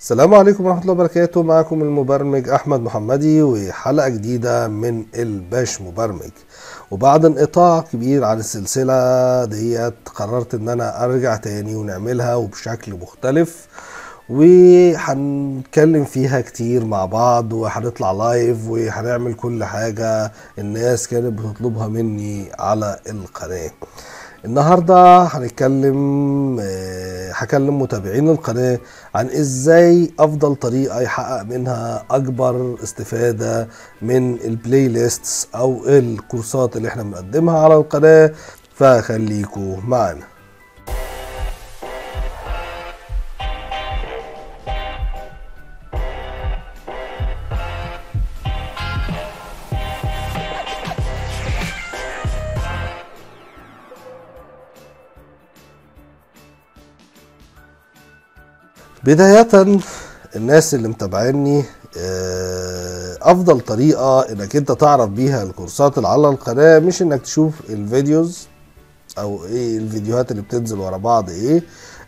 السلام عليكم ورحمة الله وبركاته. معكم المبرمج أحمد محمدي وحلقة جديدة من الباش مبرمج. وبعد انقطاع كبير عن السلسلة ديت قررت إن أنا أرجع تاني ونعملها وبشكل مختلف وهنتكلم فيها كتير مع بعض وهنطلع لايف وهنعمل كل حاجة الناس كانت بتطلبها مني على القناة. النهاردة هنتكلم آه، هكلم متابعين القناة عن إزاي أفضل طريقة يحقق منها أكبر استفادة من البلاي ليست أو الكورسات اللي إحنا بنقدمها على القناة. فخليكوا معانا بداية الناس اللي متابعيني آه، أفضل طريقة إنك أنت تعرف بيها الكورسات اللي على القناة مش إنك تشوف ال videos أو إيه الفيديوهات اللي بتنزل ورا بعض إيه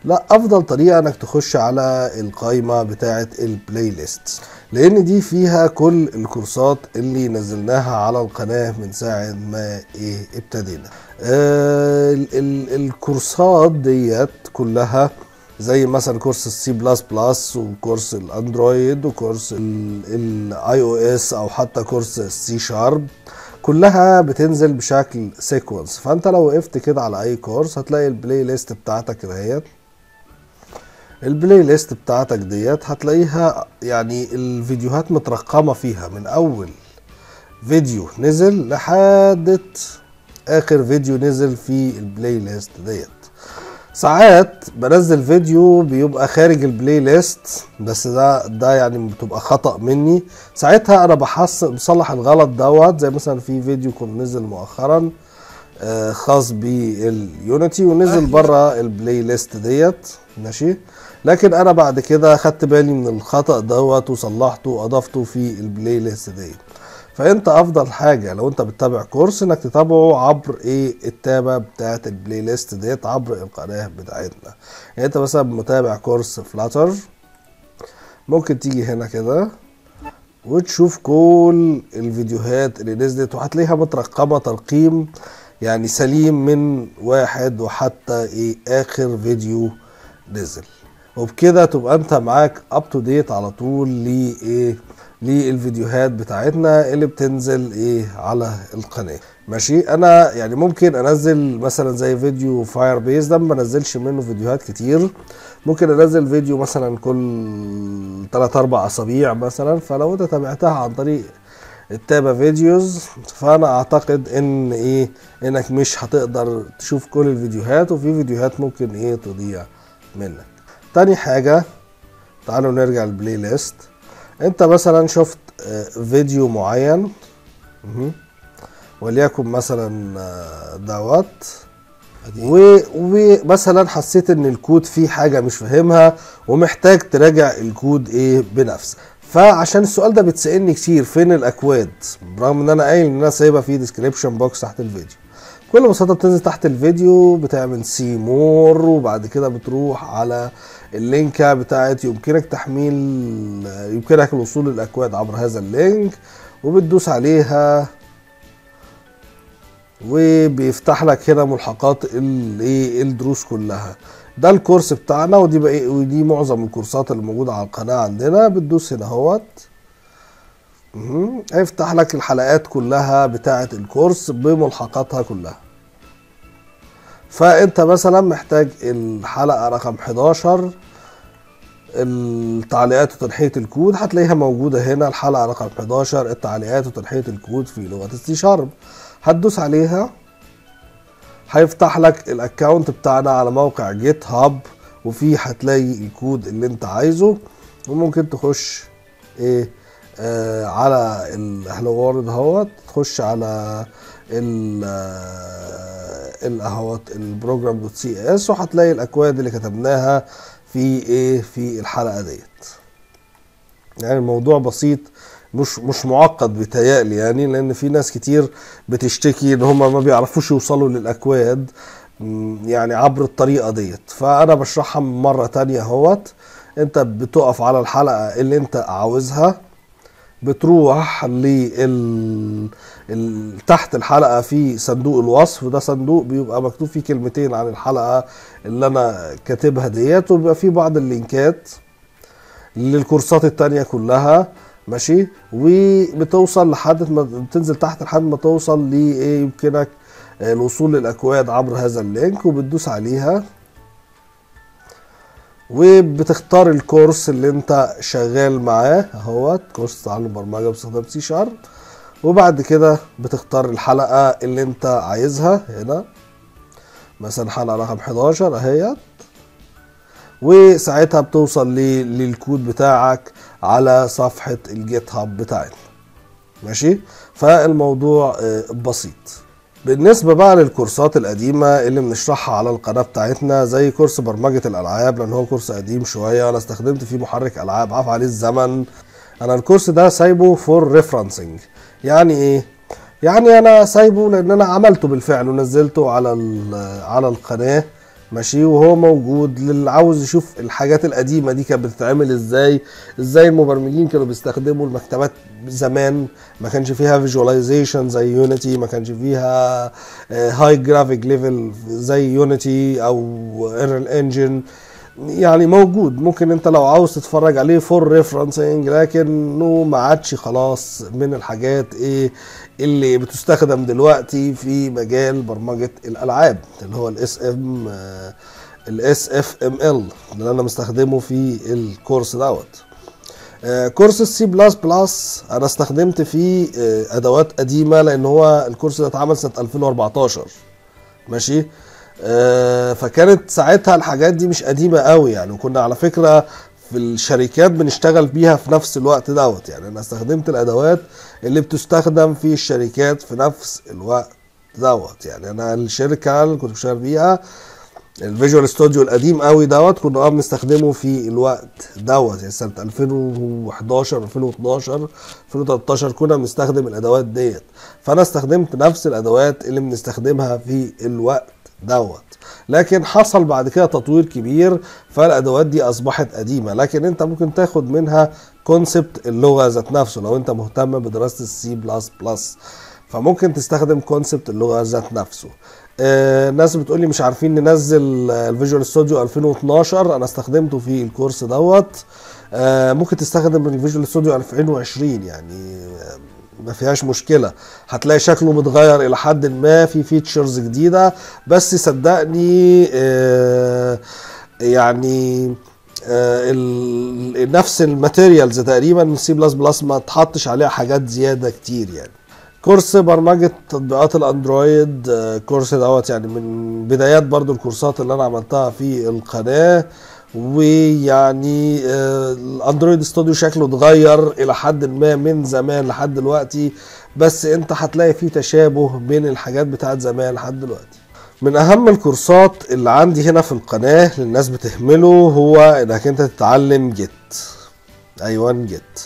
لا أفضل طريقة إنك تخش على القائمة بتاعة ال playlist لأن دي فيها كل الكورسات اللي نزلناها على القناة من ساعة ما إيه ابتدينا. آه ال- ال- الكورسات ديت كلها زي مثلا كورس السي بلس بلس وكورس ال Android وكورس ال iOS أو حتى كورس السي شارب كلها بتنزل بشكل sequence فأنت لو وقفت كده على أي كورس هتلاقي ال playlist بتاعتك دهيت. ال playlist بتاعتك ديت هتلاقيها يعني الفيديوهات مترقمة فيها. من أول فيديو نزل لحد آخر فيديو نزل في ال playlist ديت ساعات بنزل فيديو بيبقى خارج ال playlist بس ده ده يعني بتبقى خطأ مني. ساعتها أنا بحسن بصلح الغلط دوت زي مثلا في فيديو كنت نزل مؤخرا آه، خاص بال Unity ونزل بره ال playlist ديت. ماشي؟ لكن أنا بعد كده خدت بالي من الخطأ دوت وصلحته وأضفته في ال playlist ديت. فانت افضل حاجة لو انت بتتابع كورس انك تتابعه عبر إيه التابة بتاعه ال playlist ديت عبر القناة بتاعتنا. يعني انت مثلا متابع كورس Flutter ممكن تيجي هنا كده وتشوف كل الفيديوهات اللي نزلت وهتلاقيها مترقمه ترقيم يعني سليم من واحد وحتى إيه آخر فيديو نزل. وبكده تبقى انت معاك up to date على طول لإيه للفيديوهات بتاعتنا اللي بتنزل إيه على القناة. ماشي؟ أنا يعني ممكن انزل مثلا زي فيديو Firebase ده ما بنزلش منه فيديوهات كتير. ممكن انزل فيديو مثلا كل 3 4 اسابيع مثلا فلو انت تابعتها عن طريق التابة videos فانا اعتقد ان إيه انك مش هتقدر تشوف كل الفيديوهات وفي فيديوهات ممكن إيه تضيع منك. تاني حاجة تعالوا نرجع لل playlist. انت مثلا شفت آه، فيديو معين. وليكن مثلا آه، دوت ومثلا حسيت ان الكود فيه حاجة مش فاهمها ومحتاج تراجع الكود إيه بنفسك فعشان السؤال ده بتسألني كتير فين الأكواد؟ برغم إن أنا قايل إن أنا سايبها في description box تحت الفيديو. بكل بساطة بتنزل تحت الفيديو بتعمل see more وبعد كده بتروح على ال link بتاعت يمكنك تحميل يمكنك الوصول للأكواد عبر هذا ال link وبتدوس عليها وبيفتح لك هنا ملحقات الايه الدروس كلها. ده الكورس بتاعنا ودي بقى ودي معظم الكورسات اللي موجودة على القناة عندنا. بتدوس هنا أهوت. هيفتح لك الحلقات كلها بتاعه الكورس بملحقاتها كلها. فأنت مثلا محتاج الحلقة رقم 11 التعليقات وتنحية الكود هتلاقيها موجودة هنا الحلقة رقم 11 التعليقات وتنحية الكود في لغة السي شارب هتدوس عليها هيفتح لك ال account بتاعنا على موقع GitHub وفيه هتلاقي الكود اللي انت عايزه. وممكن تخش إيه آه على ال Hello World اهوت تخش على ال آه، الاهوت ال Program.cs وهتلاقي الأكواد اللي كتبناها في إيه؟ في الحلقة ديت. يعني الموضوع بسيط مش مش معقد بيتهيألي يعني لأن في ناس كتير بتشتكي إن هم ما بيعرفوش يوصلوا للأكواد يعني عبر الطريقة ديت. فأنا بشرحها مرة تانية أهوت. أنت بتقف على الحلقة اللي أنت عاوزها. بتروح لل. تحت الحلقة في صندوق الوصف. ده صندوق بيبقى مكتوب فيه كلمتين عن الحلقة اللي أنا كاتبها ديت وبيبقى فيه بعض اللينكات للكورسات التانية كلها. ماشي؟ وبتوصل لحد ما بتنزل تحت لحد ما توصل لايه يمكنك الوصول للأكواد عبر هذا ال link وبتدوس عليها. وبتختار الكورس اللي انت شغال معاه اهوت كورس تعلم برمجة باستخدام سي شارب. وبعد كده بتختار الحلقة اللي انت عايزها هنا. مثلا حلقة رقم 11 اهيت. وساعتها بتوصل للكود بتاعك على صفحة ال GitHub بتاعتنا. ماشي؟ فالموضوع بسيط. بالنسبة بقى للكورسات القديمة اللي بنشرحها على القناة بتاعتنا زي كورس برمجة الألعاب لأن هو كورس قديم شوية أنا استخدمت فيه محرك ألعاب عفا عليه الزمن. أنا الكورس ده سايبه for referencing يعني إيه؟ يعني أنا سايبه لأن أنا عملته بالفعل ونزلته على على القناة. ماشي؟ وهو موجود للي عاوز يشوف الحاجات القديمة دي كانت بتتعمل إزاي إزاي المبرمجين كانوا بيستخدموا المكتبات زمان. ما كانش فيها visualization زي Unity ما كانش فيها high graphic level زي Unity أو Unreal Engine يعني موجود. ممكن انت لو عاوز تتفرج عليه for referencing لكنه ما عادش خلاص من الحاجات إيه اللي بتستخدم دلوقتي في مجال برمجة الألعاب اللي هو ال SM ال SFML اللي أنا مستخدمه في الكورس دوت. كورس السي بلس بلس أنا استخدمت فيه أدوات قديمة لأن هو الكورس ده اتعمل سنة 2014 ماشي؟ فكانت ساعتها الحاجات دي مش قديمة قوي يعني. وكنا على فكرة في الشركات بنشتغل بيها في نفس الوقت دوت يعني. أنا استخدمت الأدوات اللي بتستخدم في الشركات في نفس الوقت دوت يعني. أنا الشركة اللي كنت بشتغل بيها ال Visual Studio القديم قوي دوت كنا آه بنستخدمه في الوقت دوت يعني. سنة 2011 2012 2013 كنا بنستخدم الأدوات ديت. فأنا استخدمت نفس الأدوات اللي بنستخدمها في الوقت دوت. لكن حصل بعد كده تطوير كبير فالأدوات دي أصبحت قديمة. لكن أنت ممكن تاخد منها concept اللغة ذات نفسه لو أنت مهتم بدراسة السي بلس بلس فممكن تستخدم concept اللغة ذات نفسه. آه ناس بتقول لي مش عارفين ننزل ال Visual Studio 2012 أنا استخدمته في الكورس دوت. آه ممكن تستخدم ال Visual Studio 2020 يعني آه ما فيهاش مشكلة. هتلاقي شكله متغير إلى حد ما في features جديدة. بس صدقني آه يعني آه نفس ال materials تقريبا سي بلس بلس ما تحطش عليها حاجات زيادة كتير يعني. كورس برمجة تطبيقات ال Android كورس دوت يعني من بدايات برضو الكورسات اللي أنا عملتها في القناة. ويعني ال Android Studio شكله اتغير إلى حد ما من زمان لحد دلوقتي بس أنت هتلاقي فيه تشابه بين الحاجات بتاعت زمان لحد دلوقتي. من أهم الكورسات اللي عندي هنا في القناة اللي الناس بتهمله هو إنك أنت تتعلم جيت ايوان جيت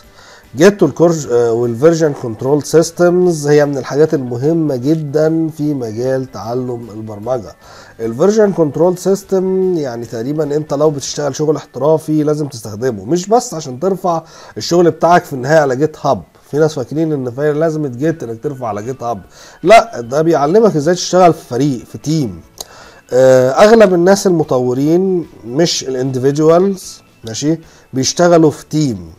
جيت والكورج والفيرجن كنترول سيستمز هي من الحاجات المهمة جدا في مجال تعلم البرمجة. الفيرجن كنترول سيستم يعني تقريبا أنت لو بتشتغل شغل احترافي لازم تستخدمه مش بس عشان ترفع الشغل بتاعك في النهاية على جيت هاب في ناس فاكرين إن فعلا لازم تجيت إنك ترفع على جيت هاب لا ده بيعلمك إزاي تشتغل في فريق في team أغلب الناس المطورين مش ال individuals ماشي؟ بيشتغلوا في team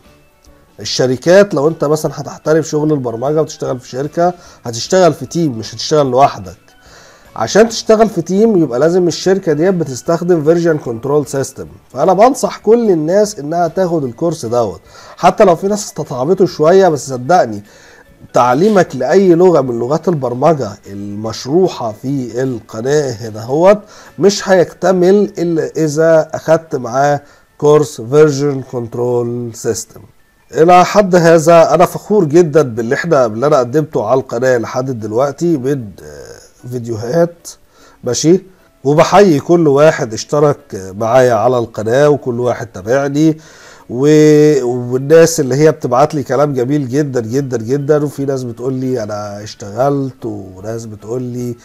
الشركات لو انت مثلا هتحترف شغل البرمجة وتشتغل في شركة هتشتغل في team مش هتشتغل لوحدك. عشان تشتغل في team يبقى لازم الشركة ديت بتستخدم version control system فأنا بنصح كل الناس إنها تاخد ال course دوت. حتى لو في ناس استصعبته شوية بس صدقني تعليمك لأي لغة من لغات البرمجة المشروحة في القناة هنا هوت مش هيكتمل إلا إذا أخدت معاه course version control system إلى حد هذا أنا فخور جدا باللي إحنا باللي أنا قدمته على القناة لحد دلوقتي من فيديوهات. ماشي؟ وبحيي كل واحد اشترك معايا على القناة وكل واحد تابعني. و... والناس اللي هي بتبعت لي كلام جميل جدا جدا جدا. وفي ناس بتقول لي أنا اشتغلت وناس بتقول لي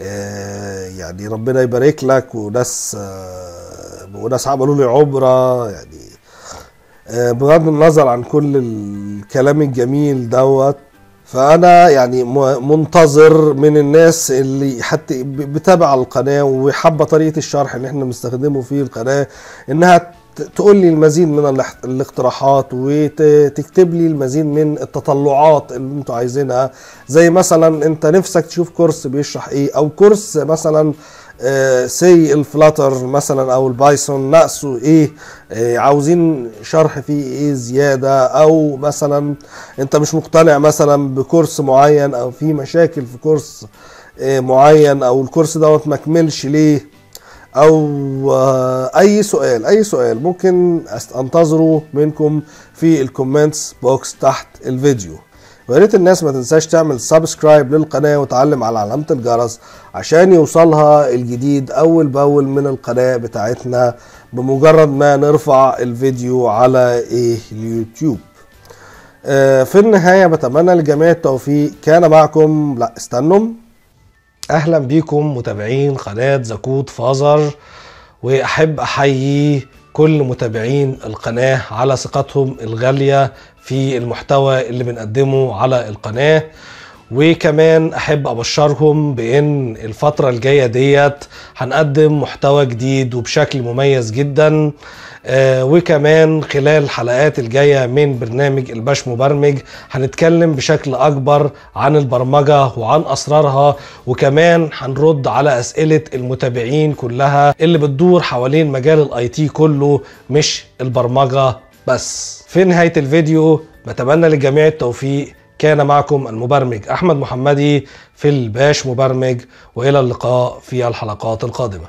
آه يعني ربنا يبارك لك وناس آه وناس عملوا لي عمرة. يعني آه، بغض النظر عن كل الكلام الجميل دوت فأنا يعني منتظر من الناس اللي حتى بتابع القناة وحابة طريقة الشرح اللي إحنا بنستخدمه في القناة إنها تقول لي المزيد من الاقتراحات وتكتب لي المزيد من التطلعات اللي أنتوا عايزينها. زي مثلا أنت نفسك تشوف course بيشرح إيه أو course مثلا C ال Flutter مثلا أو ال Python ناقصه إيه؟ آه، عاوزين شرح فيه إيه زيادة؟ أو مثلا أنت مش مقتنع مثلا ب course معين أو في مشاكل في course آه، معين أو ال course دوت ما كملش ليه؟ أو آه، أي سؤال أي سؤال ممكن أنتظره منكم في ال comments box تحت الفيديو. ويا ريت الناس ما تنساش تعمل subscribe للقناة وتعلم على علامة الجرس عشان يوصلها الجديد أول بأول من القناة بتاعتنا بمجرد ما نرفع الفيديو على إيه اليوتيوب. آه، في النهاية بتمنى للجميع التوفيق. كان معكم لا استنوا. أهلا بيكم متابعين قناة زكوت فازر وأحب أحيي كل متابعين القناة على ثقتهم الغالية في المحتوى اللي بنقدمه على القناة. وكمان أحب أبشرهم بإن الفترة الجاية ديت هنقدم محتوى جديد وبشكل مميز جدا آه، وكمان خلال الحلقات الجاية من برنامج الباش مبرمج هنتكلم بشكل أكبر عن البرمجة وعن أسرارها وكمان هنرد على أسئلة المتابعين كلها اللي بتدور حوالين مجال ال IT كله مش البرمجة بس. في نهاية الفيديو بتمنى للجميع التوفيق كان معكم المبرمج أحمد محمدي في الباش مبرمج وإلى اللقاء في الحلقات القادمة.